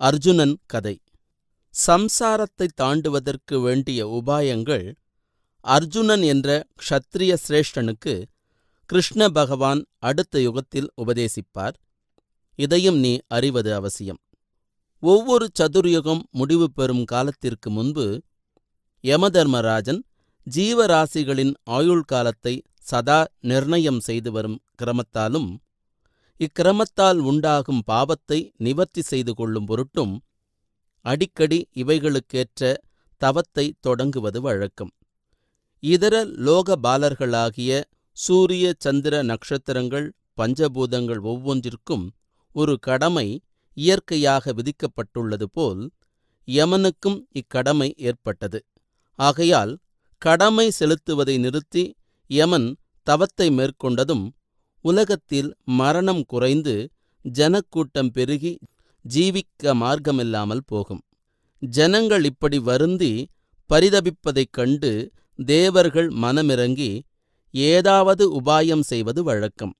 அர்ஜுனன் கதை. சம்சாரத்தை தாண்டுவதற்கு வேண்டிய உபாயங்கள் அர்ஜுனன் என்ற க்ஷத்ரிய சிரேஷ்டனுக்கு கிருஷ்ண பகவான் அடுத்த யுகத்தில் உபதேசிப்பார். இதையும் நீ அறிவது அவசியம். ஒவ்வொரு சதுர்யுகம் முடிவு பெறும் காலத்திற்கு முன்பு யமதர்மராஜன் ஜீவராசிகளின் ஆயுள் காலத்தை சதா நிர்ணயம் செய்து வரும் கிரமத்தாலும் இக்கிரமத்தால் உண்டாகும் பாவத்தை நிவர்த்தி செய்து கொள்ளும் பொருட்டும் அடிக்கடி இவைகளுக்கேற்ற தவத்தை தொடங்குவது வழக்கம். இதர லோக பாலர்களாகிய சூரிய சந்திர நட்சத்திரங்கள் பஞ்சபூதங்கள் ஒவ்வொன்றிற்கும் ஒரு கடமை இயற்கையாக விதிக்கப்பட்டுள்ளது போல் யமனுக்கும் இக்கடமை ஏற்பட்டது. ஆகையால் கடமை செலுத்துவதை நிறுத்தி யமன் தவத்தை மேற்கொண்டதும் உலகத்தில் மரணம் குறைந்து ஜனக்கூட்டம் பெருகி ஜீவிக்க மார்க்கமில்லாமல் போகும். ஜனங்கள் இப்படி வருந்தி பரிதபிப்பதைக் கண்டு தேவர்கள் மனமிறங்கி ஏதாவது உபாயம் செய்வது வழக்கம்.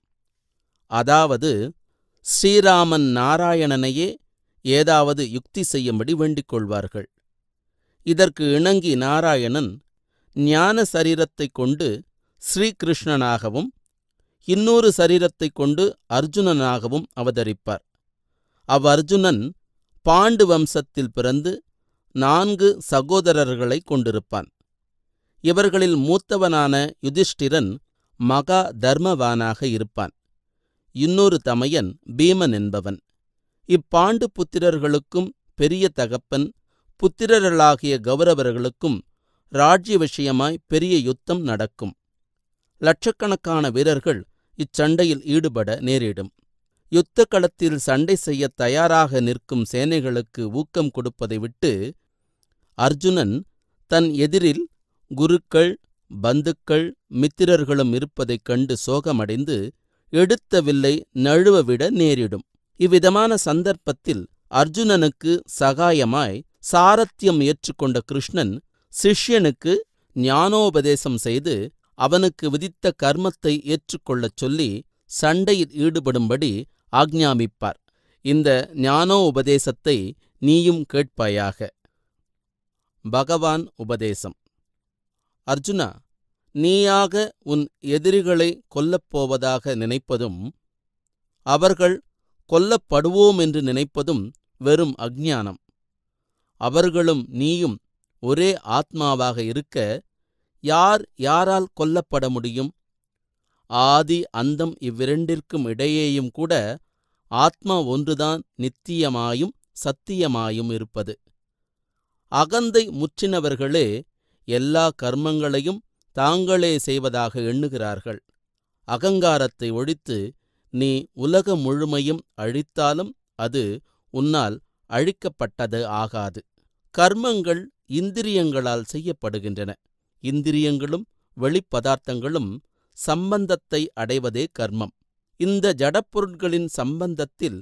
அதாவது ஸ்ரீராமன் நாராயணனையே ஏதாவது யுக்தி செய்யும்படி வேண்டிக் கொள்வார்கள். இதற்கு இணங்கி நாராயணன் ஞான சரீரத்தைக் கொண்டு ஸ்ரீகிருஷ்ணனாகவும் இன்னொரு சரீரத்தைக் கொண்டு அர்ஜுனனாகவும் அவதரிப்பார். அவ்வர்ஜுனன் பாண்டு வம்சத்தில் பிறந்து நான்கு சகோதரர்களைக் கொண்டிருப்பான். இவர்களில் மூத்தவனான யுதிஷ்டிரன் மகா தர்மவானாக இருப்பான். இன்னொரு தமையன் பீமன் என்பவன். இப்பாண்டு புத்திரர்களுக்கும் பெரிய தகப்பன் புத்திரர்களாகிய கௌரவர்களுக்கும் ராஜ்ய விஷயமாய் பெரிய யுத்தம் நடக்கும். லட்சக்கணக்கான வீரர்கள் இச்சண்டையில் ஈடுபட நேரிடும். யுத்த களத்தில் சண்டை செய்ய தயாராக நிற்கும் சேனைகளுக்கு ஊக்கம் கொடுப்பதை விட்டு அர்ஜுனன் தன் எதிரில் குருக்கள் பந்துக்கள் மித்திரர்களும் இருப்பதைக் கண்டு சோகமடைந்து எடுத்த வில்லை நழுவவிட நேரிடும். இவ்விதமான சந்தர்ப்பத்தில் அர்ஜுனனுக்கு சகாயமாய் சாரத்தியம் ஏற்றுக்கொண்ட கிருஷ்ணன் சிஷ்யனுக்கு ஞானோபதேசம் செய்து அவனுக்கு விதித்த கர்மத்தை ஏற்றுக்கொள்ளச் சொல்லி சண்டையில் ஈடுபடும்படி ஆக்ஞாமிப்பார் இந்த ஞானோ உபதேசத்தை நீயும் கேட்பாயாக. பகவான் உபதேசம். அர்ஜுனா நீயாக உன் எதிரிகளை கொல்லப்போவதாக நினைப்பதும் அவர்கள் கொல்லப்படுவோம் என்று நினைப்பதும் வெறும் அஜ்ஞானம். அவர்களும் நீயும் ஒரே ஆத்மாவாக இருக்க யார் யாரால் கொல்லப்பட முடியும்? ஆதி அந்தம் இவ்விரண்டிற்கும் இடையேயும் கூட ஆத்மா ஒன்றுதான் நித்தியமாயும் சத்தியமாயும் இருப்பது. அகந்தை முற்றினவர்களே எல்லா கர்மங்களையும் தாங்களே செய்வதாக எண்ணுகிறார்கள். அகங்காரத்தை ஒழித்து நீ உலக முழுமையும் அழித்தாலும் அது உன்னால் அழிக்கப்பட்டது ஆகாது. கர்மங்கள் இந்திரியங்களால் செய்யப்படுகின்றன. இந்திரியங்களும் வெளிப்பதார்த்தங்களும் சம்பந்தத்தை அடைவதே கர்மம். இந்த ஜடப்பொருட்களின் சம்பந்தத்தில்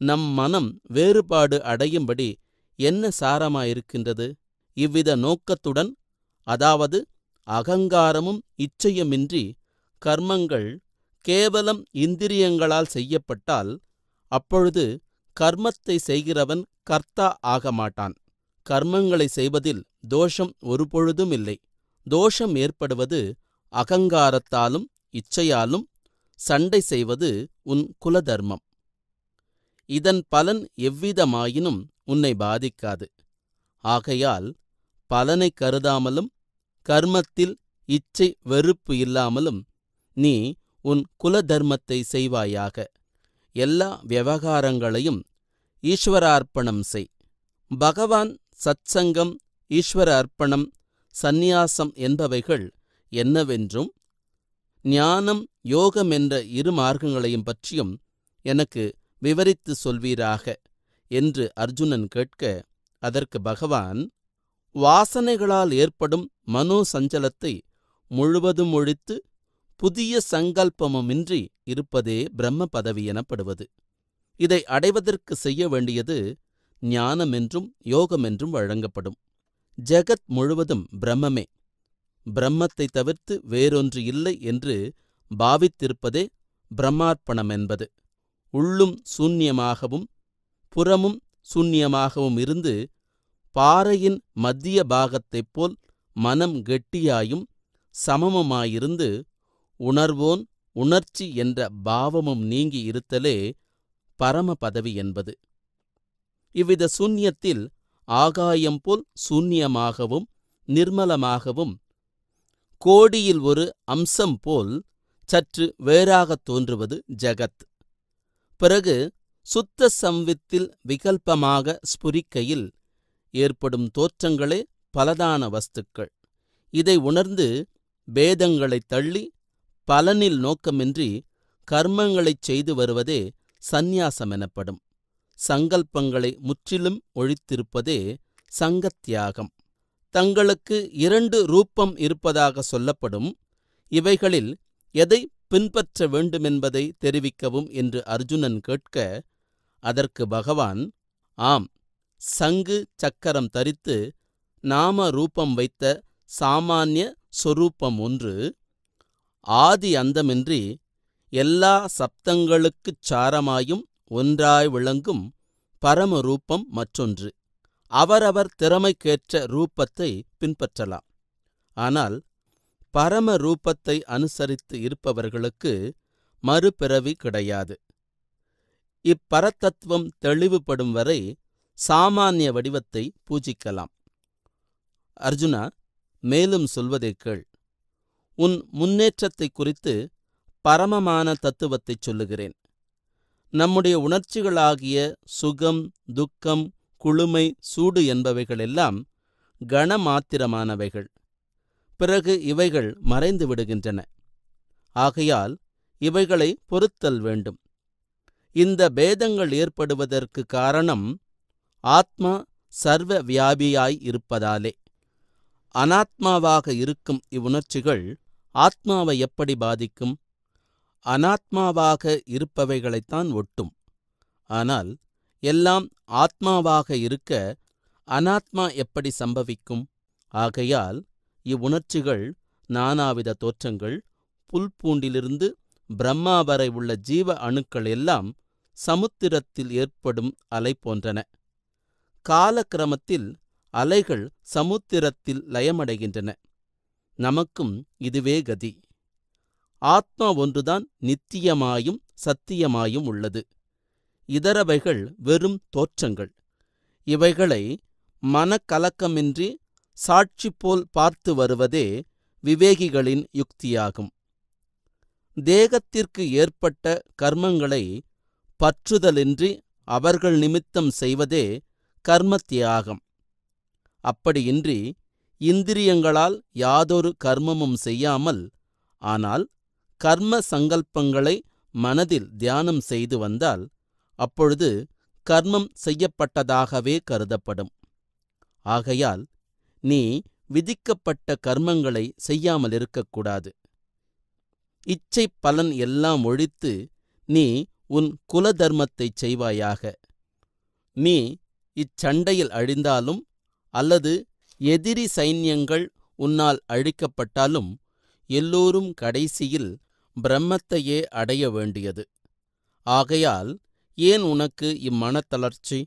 நம் மனம் வேறுபாடு அடையும்படி என்ன சாரமாயிருக்கின்றது? இவ்வித நோக்கத்துடன் அதாவது அகங்காரமும் இச்சையுமின்றி கர்மங்கள் கேவலம் இந்திரியங்களால் செய்யப்பட்டால் அப்பொழுது கர்மத்தை செய்கிறவன் கர்த்தா ஆகமாட்டான். கர்மங்களை செய்வதில் தோஷம் ஒருபொழுதும் இல்லை தோஷம் ஏற்படுவது அகங்காரத்தாலும் இச்சையாலும் சண்டை செய்வது உன் குலதர்மம். இதன் பலன் எவ்விதமாயினும் உன்னை பாதிக்காது. ஆகையால் பலனை கருதாமலும் கர்மத்தில் இச்சை வெறுப்பு இல்லாமலும் நீ உன் குலதர்மத்தை செய்வாயாக. எல்லா விவகாரங்களையும் ஈஸ்வரார்ப்பணம் செய். பகவான் சத்சங்கம் ஈஸ்வர அர்ப்பணம் சந்நியாசம் என்பவைகள் என்னவென்றும் ஞானம் யோகம் என்ற இரு மார்க்கங்களையும் பற்றியும் எனக்கு விவரித்து சொல்வீராக என்று அர்ஜுனன் கேட்க அதற்கு பகவான் வாசனைகளால் ஏற்படும் மனோ சஞ்சலத்தை முழுவதும் ஒழித்து புதிய சங்கல்பமுமின்றி இருப்பதே பிரம்ம பதவி எனப்படுவது. இதை அடைவதற்கு செய்ய வேண்டியது ஞானமென்றும் யோகமென்றும் வழங்கப்படும். ஜெகத் முழுவதும் பிரம்மமே. பிரம்மத்தை தவிர்த்து வேறொன்று இல்லை என்று பாவித்திருப்பதே பிரம்மார்ப்பணமென்பது. உள்ளும் சூன்யமாகவும் புறமும் சூன்யமாகவும் இருந்து பாறையின் மத்திய பாகத்தைப் போல் மனம் கெட்டியாயும் சமமுமாயிருந்து உணர்வோன் உணர்ச்சி என்ற பாவமும் நீங்கி இருத்தலே பரம பதவி என்பது. இவ்வித சூன்யத்தில் ஆகாயம் போல் சூன்யமாகவும் நிர்மலமாகவும். கோடியில் ஒரு அம்சம் போல் சற்று வேறாகத் தோன்றுவது ஜகத். பிறகு சுத்த சம்வித்தில் விகல்பமாக ஸ்புரிக்கையில் ஏற்படும் தோற்றங்களே பலதான வஸ்துக்கள். இதை உணர்ந்து பேதங்களைத் தள்ளி பலனில் நோக்கமின்றி கர்மங்களைச் செய்து வருவதே சந்நியாசம் எனப்படும். சங்கல்பங்களை முற்றிலும் ஒழித்திருப்பதே சங்கத்தியாகம். தங்களுக்கு இரண்டு ரூபம் இருப்பதாக சொல்லப்படும் இவைகளில் எதை பின்பற்ற வேண்டுமென்பதை தெரிவிக்கவும் என்று அர்ஜுனன் கேட்க அதற்கு பகவான் ஆம் சங்கு சக்கரம் தரித்து நாம ரூபம் வைத்த சாமானிய சொரூபம் ஒன்று ஆதி அந்தமின்றி எல்லா சப்தங்களுக்குச் சாரமாயும் ஒன்றாய் விளங்கும் பரமரூபம் மற்றொன்று. அவரவர் திறமைக்கேற்ற ரூபத்தை பின்பற்றலாம். ஆனால் பரம ரூபத்தை அனுசரித்து இருப்பவர்களுக்கு மறுபிறவி கிடையாது. இப்பரத்தத்துவம் தெளிவுபடும் வரை சாமானிய வடிவத்தை பூஜிக்கலாம். அர்ஜுனா மேலும் சொல்வதைக் கேள். உன் முன்னேற்றத்தைக் குறித்து பரமமான தத்துவத்தைச் சொல்லுகிறேன். நம்முடைய உணர்ச்சிகளாகிய சுகம் துக்கம் குளுமை சூடு என்பவைகளெல்லாம் கணமாத்திரமானவைகள் பிறகு இவைகள் மறைந்து விடுகின்றன. ஆகையால் இவைகளை பொறுத்தல் வேண்டும். இந்த பேதங்கள் ஏற்படுவதற்கு காரணம் ஆத்மா சர்வ வியாபியாய் இருப்பதாலே. அனாத்மாவாக இருக்கும் இவ்வுணர்ச்சிகள் ஆத்மாவை எப்படி பாதிக்கும்? அனாத்மாவாக இருப்பவைகளைத்தான் ஒட்டும். ஆனால் எல்லாம் ஆத்மாவாக இருக்க அனாத்மா எப்படி சம்பவிக்கும்? ஆகையால் இவ்வுணர்ச்சிகள் நானாவித தோற்றங்கள் புல்பூண்டிலிருந்து பிரம்மா வரை உள்ள ஜீவ அணுக்கள் எல்லாம் சமுத்திரத்தில் ஏற்படும் அலை போன்றன. காலக்கிரமத்தில் அலைகள் சமுத்திரத்தில் லயமடைகின்றன. நமக்கும் இதுவே கதி. ஆத்மா ஒன்றுதான் நித்தியமாயும் சத்தியமாயும் உள்ளது. இதரவைகள் வெறும் தோற்றங்கள். இவைகளை மனக்கலக்கமின்றி சாட்சி போல் பார்த்து வருவதே விவேகிகளின் யுக்தியாகும். தேகத்திற்கு ஏற்பட்ட கர்மங்களை பற்றுதலின்றி அவர்கள் நிமித்தம் செய்வதே கர்மத்தியாகம். அப்படியின்றி இந்திரியங்களால் யாதொரு கர்மமும் செய்யாமல் ஆனால் கர்ம சங்கல்பங்களை மனதில் தியானம் செய்து வந்தால் அப்பொழுது கர்மம் செய்யப்பட்டதாகவே கருதப்படும். ஆகையால் நீ விதிக்கப்பட்ட கர்மங்களை செய்யாமல் இருக்கக்கூடாது. இச்சை பலன் எல்லாம் ஒழித்து நீ உன் குலதர்மத்தைச் செய்வாயாக. நீ இச்சண்டையில் அழிந்தாலும் அல்லது எதிரி சைன்யங்கள் உன்னால் அழிக்கப்பட்டாலும் எல்லோரும் கடைசியில் பிரம்மத்தையே அடைய வேண்டியது. ஆகையால் ஏன் உனக்கு இம்மனத்தளர்ச்சி